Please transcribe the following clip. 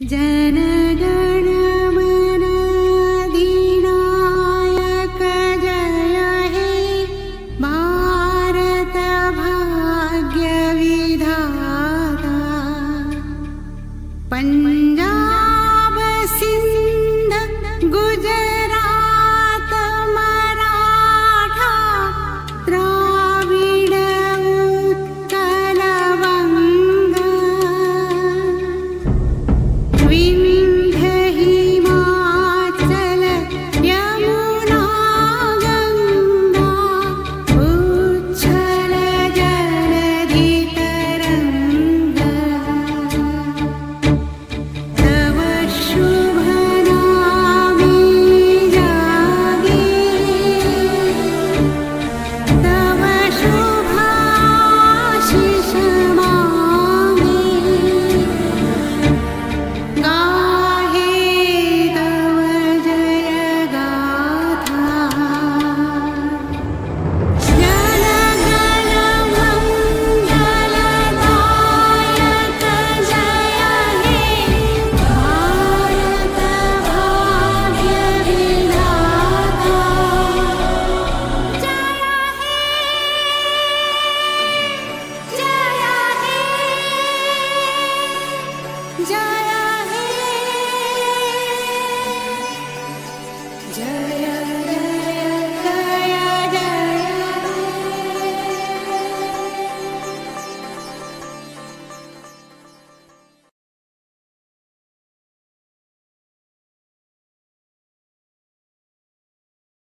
जनगणन जय हे भारतभाग्यविधाता। पन्मुञ्ज